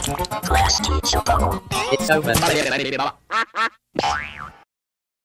Class teacher bubble. It's over.